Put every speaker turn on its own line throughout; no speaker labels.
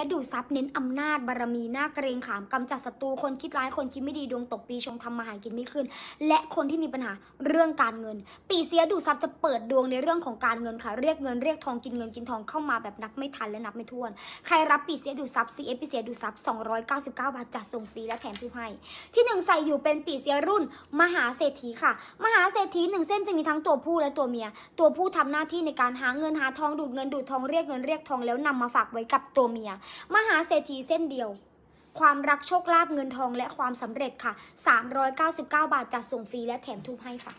และดูซับเน้นอำนาจบารมีหน้าเกรงขามกำจัดศัตรูคนคิดร้ายคนคิดไม่ดีดวงตกปีชงทำมาหากินไม่ขึ้น และคนที่มีปัญหาเรื่องการเงิน ปีเสียดูซับจะเปิดดวงในเรื่องของการเงินค่ะ เรียกเงินเรียกทองกินเงินกินทองเข้ามาแบบนับไม่ทันและนับไม่ถ้วน ใครรับปีเสียดูซับ CF ปีเสียดูซับ 299 บาทจัดส่งฟรีและแถมผู้ให้ที่หนึ่งใส่อยู่เป็นปีเสียรุ่น มหาเศรษฐีค่ะ มหาเศรษฐีหนึ่งเส้นจะมีทั้งตัวผู้และตัวเมีย ตัวผู้ทำหน้าที่ในการหาเงินหาทองดูดเงินดูดทองเรียกเงินเรียกทองแล้วนำมาฝากไว้กับตัวเมียมหาเศรษฐีเส้นเดียว ความรักโชคลาภเงินทองและความสำเร็จค่ะ 399 บาทจัดส่งฟรีและแถมทุกให้ค่ะ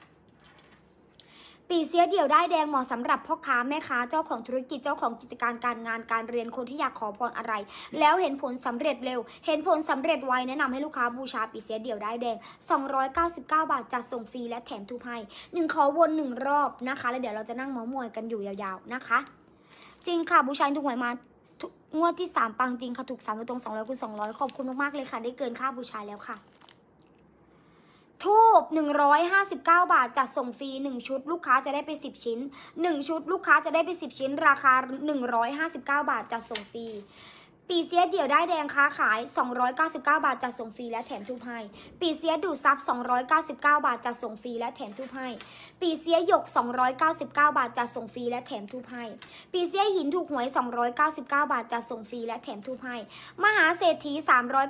ปีเสียเดี่ยวได้แดงเหมาะสำหรับพ่อค้าแม่ค้าเจ้าของธุรกิจเจ้าของกิจการการงานการเรียนคนที่อยากขอพรอะไร แล้วเห็นผลสำเร็จเร็ว เห็นผลสำเร็จไวแนะนำให้ลูกค้าบูชาปีเสียเดี่ยวได้แดง 299 บาทจัดส่งฟรีและแถมทุกให้หนึ่งขอวนหนึ่งรอบนะคะ แล้วเดี๋ยวเราจะนั่งเมามอยกันอยู่ยาวๆนะคะ จริงค่ะบูชาทุกหวยมา งวดที่ 3 ปังจริงค่ะ ถูก3ตัวตรง 200คูณ200 ขอบคุณมาก ๆ เลยค่ะ ได้เกินค่าบูชาแล้วค่ะ ทูบ159 บาท จัดส่งฟรี 1 ชุด ลูกค้าจะได้ไป 10 ชิ้น 1 ชุด ลูกค้าจะได้ไป 10 ชิ้น ราคา 159 บาท จัดส่งฟรี ปีเสียเดี่ยวได้แดงค้าขาย 299 บาทจัดส่งฟรีและแถมทุกให้ปีเสียดูดซับ 299 บาทจัดส่งฟรีและแถมทุกให้ปีเสียหยก 299 บาทจัดส่งฟรีและแถมทุกให้ปีเสียหินถูกหวย 299 บาทจัดส่งฟรีและแถมทุกให้มหาเศรษฐี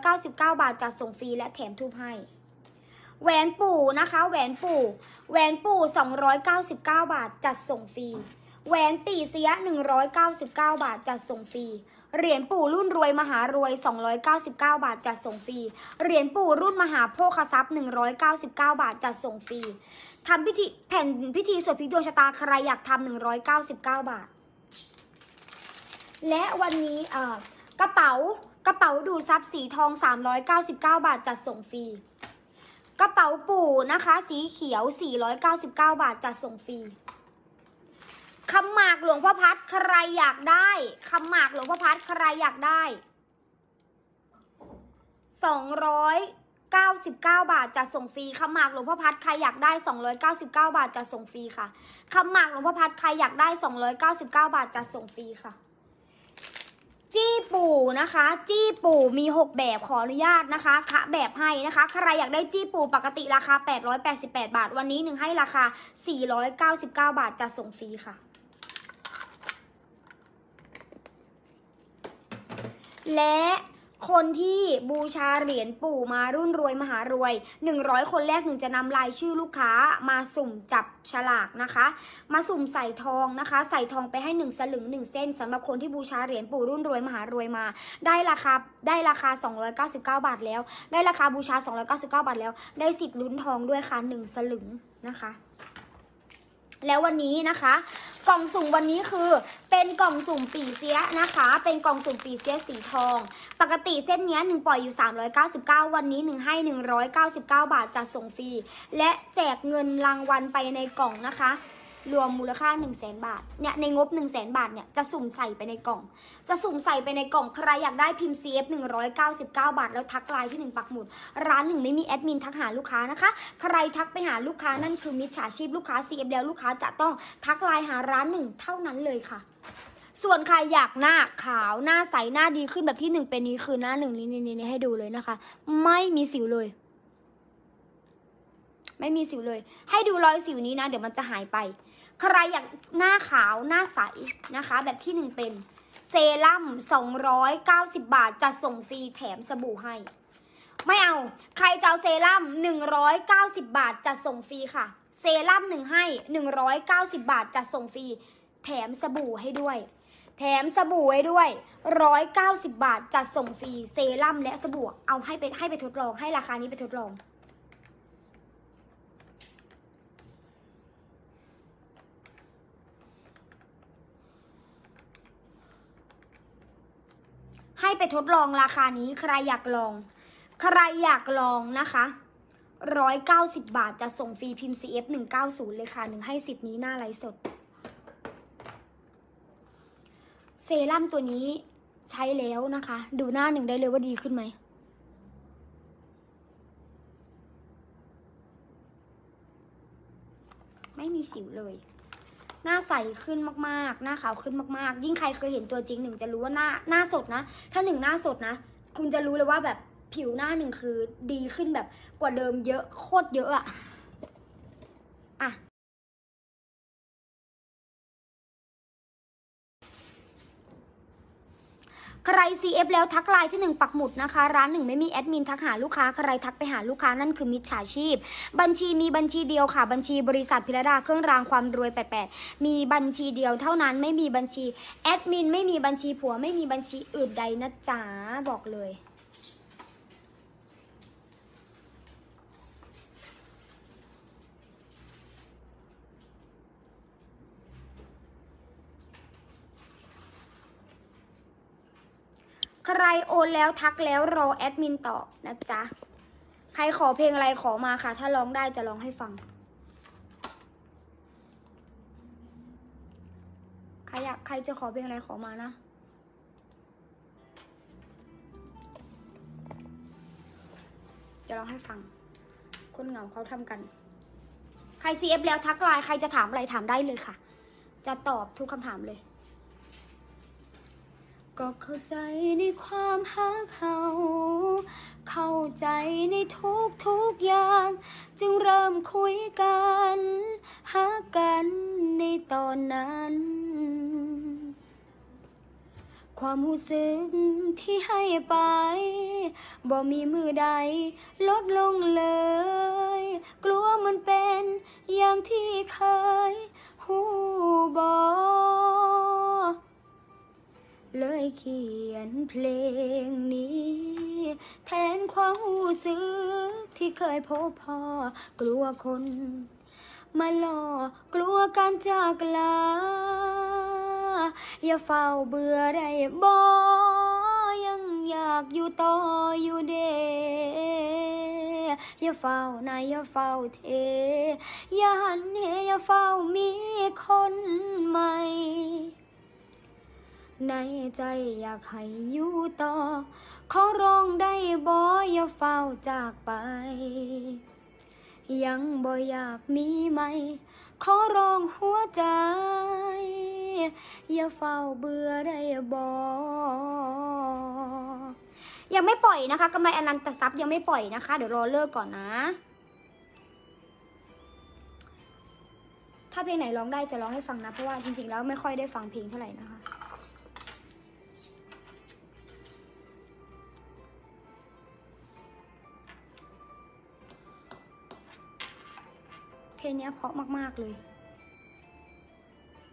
399 บาทจัดส่งฟรีและแถมทุกให้แหวนปู่นะคะแหวนปู่แหวนปู่ 299 บาทจัดส่งฟรีแหวนปีเสีย 199 บาทจัดส่งฟรี เหรียญปู่รุ่นรวยมหารวย 299 บาทจัดส่งฟรี เหรียญปู่รุ่นมหาโภคทรัพย์ 199 บาทจัดส่งฟรีทำพิธีแผ่นพิธีสวดพลิกดวงชะตาใครอยากทำ199 บาท และวันนี้เอ่อกระเป๋ากระเป๋าดูซับสีทอง 399 บาทจัดส่งฟรี กระเป๋าปู่นะคะ สีเขียว 499 บาทจัดส่งฟรี คำหมากหลวงพ่อพัดใครอยากได้คำหมากหลวงพ่อพัดใครอยากได้299บเก้าบาทจะส่งฟรีคำหมากหลวงพ่อพัดใครอยากได้299บเก้าบาทจะส่งฟรีค่ะคำหมากหลวงพ่อพัดใครอยากได้299บเก้าบาทจะส่งฟรีค่ะ จี้ปู่นะคะ จี้ปู่มี6แบบขออนุญาตนะคะคะแบบให้นะคะใครอยากได้จี้ปู่ปกติราคา888บแปดบาท วันนี้หนึ่งให้ราคา499บาทจะส่งฟรีค่ะ และคนที่บูชาเหรียญปู่มารุ่นรวยมหารวย 100 คนแรกหนึ่งจะนำรายชื่อลูกค้ามาสุ่มจับฉลากนะคะ มาสุ่มใส่ทองนะคะ ใส่ทองไปให้ 1 สลึง 1 เส้นสำหรับคนที่บูชาเหรียญปู่รุ่นรวยมหารวยมา ได้ราคาได้ราคา 299 บาทแล้ว ได้ราคาบูชา 299 บาทแล้ว ได้สิทธิ์ลุ้นทองด้วยค่ะ 1 สลึงนะคะ แล้ววันนี้นะคะ กล่องสุ่มวันนี้คือ เป็นกล่องสุ่มปีเสียนะคะ เป็นกล่องสุ่มปีเสียสีทอง ปกติเส้นเนี้ยหนึ่งปล่อยอยู่ 399 วันนี้หนึ่งให้ 199 บาทจัดส่งฟรีและแจกเงินรางวัลไปในกล่องนะคะ รวมมูลค่า 1 0 0 0 0แบาท เนี่ย ในงบ 1 0 0 0 0แบาท เนี่ย จะสุ่มใส่ไปในกล่อง จะสุ่มใส่ไปในกล่อง ใครอยากได้พิมพ์ CF 199 บาท แล้วทักไลน์ที่ 1 ปักหมุด ร้านหนึ่งไม่มีแอดมินทักหาลูกค้านะคะ ใครทักไปหาลูกค้านั่นคือมิจฉาชีพลูกค้า CF แล้วลูกค้าจะต้องทักไลน์หาร้านหนึ่งเท่านั้นเลยค่ะ ส่วนใครอยากหน้าขาวหน้าใสหน้าดีขึ้นแบบที่หนึ่งเป็นนี้คือหน้าหนึ่งนี่นี่นี่ให้ดูเลยนะคะ ไม่มีสิวเลย ไม่มีสิวเลย ให้ดูรอยสิวนี้นะ เดี๋ยวมันจะหายไป ใครอยากหน้าขาวหน้าใสนะคะ แบบที่หนึ่งเป็นเซรั่ม290 บาทจะส่งฟรีแถมสบู่ให้ ไม่เอา ใครจะเอาเซรั่ม190 บาทจะส่งฟรีค่ะ เซรั่มหนึ่งให้ 190 บาทจะส่งฟรี แถมสบู่ให้ด้วย แถมสบู่ให้ด้วย 190 บาทจะส่งฟรีเซรั่มและสบู่ เอาให้ไปให้ไปทดลอง ให้ราคานี้ไปทดลอง ให้ไปทดลองราคานี้ใครอยากลอง ใครอยากลองนะคะร้อยเก้าสิบบาทจะส่งฟรีพิมพ์ CF หนึ่งเก้าศูนย์เลยค่ะหนึ่งให้สิทธิ์นี้หน้าไลฟ์สด เซรั่มตัวนี้ใช้แล้วนะคะ ดูหน้าหนึ่งได้เลยว่าดีขึ้นไหมไม่มีสิวเลย หน้าใสขึ้นมากๆ หน้าขาวขึ้นมากๆ ยิ่งใครเคยเห็นตัวจริงหนึ่งจะรู้ว่าหน้าหน้าสดนะ ถ้าหนึ่งหน้าสดนะ คุณจะรู้เลยว่าแบบผิวหน้าหนึ่งคือดีขึ้นแบบกว่าเดิมเยอะโคตรเยอะอะอะ ใคร CF แล้วทักไลน์ที่หนึ่งปักหมุดนะคะ ร้านหนึ่งไม่มีแอดมินทักหาลูกค้าใครทักไปหาลูกค้านั่นคือมิจฉาชีพ บัญชีมีบัญชีเดียวค่ะ บัญชีบริษัทพิรดาเครื่องรางความรวย 88 มีบัญชีเดียวเท่านั้นไม่มีบัญชีแอดมินไม่มีบัญชีผัวไม่มีบัญชีอื่นใดนะจ๊ะบอกเลย ใครโอนแล้วทักแล้วรอแอดมินตอบนะจ๊ะ ใครขอเพลงอะไรขอมาค่ะ ถ้าร้องได้จะร้องให้ฟัง ใครอยากใครจะขอเพลงอะไรขอมานะจะร้องให้ฟัง คนเหงาเขาทำกัน ใคร CF แล้วทักไลน์ใครจะถามอะไรถามได้เลยค่ะ จะตอบทุกคำถามเลย ก็เข้าใจในความหักเขา เข้าใจในทุกทุกๆอย่าง จึงเริ่มคุยกันหากันในตอนนั้น ความรู้สึกที่ให้ไป บ่มีมือใดลดลงเลย กลัวมันเป็นอย่างที่เคยหูบอ เลยเขียนเพลงนี้ แทนความรู้สึกที่เคยพบพอกลัวคน มาหลอกกลัวการจากลา อย่าเฝ้าเบื่อได้บ่ยังอยากอยู่ต่ออยู่เดอย่าเฝ้านายอย่าเฝ้าเท อย่าหันเหอย่าเฝ้ามีคนใหม่ ในใจอยากให้อยู่ต่อ ขอร้องได้บ่อย่าเฝ้าจากไป ยังบ่อยากมีไหม ขอร้องหัวใจ อย่าเฝ้าเบื่อได้บ่ยังไม่ปล่อยนะคะกำไรอนันตทรัพย์ยังไม่ปล่อยนะคะ เดี๋ยวรอเลิกก่อนนะ ถ้าเพลงไหนร้องได้จะร้องให้ฟังนะ เพราะว่าจริงๆแล้วไม่ค่อยได้ฟังเพลงเท่าไหร่นะคะ เพลงนี้เพราะมากๆเลย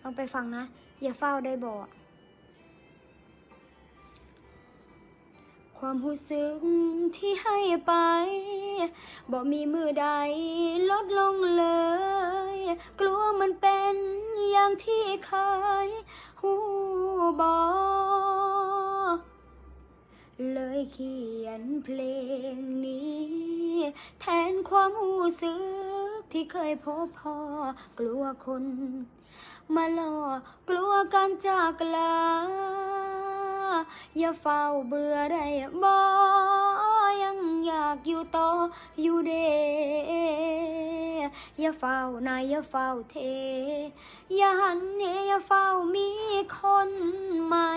ลองไปฟังนะ อย่าเฝ้าได้บอความรู้สึกที่ให้ไป บอกมีมือใดลดลงเลย กลัวมันเป็นอย่างที่เคยหูบอเลยเขียนเพลงนี้ แทนความรู้สึก ที่เคยพบพอกลัวคน มาหลอกกลัวการจากลา อย่าเฝ้าเบื่อได้บ่ยังอยากอยู่ต่ออยู่เดอย่าเฝ้านายอย่าเฝ้าเท อย่าหันเหอย่าเฝ้ามีคนใหม่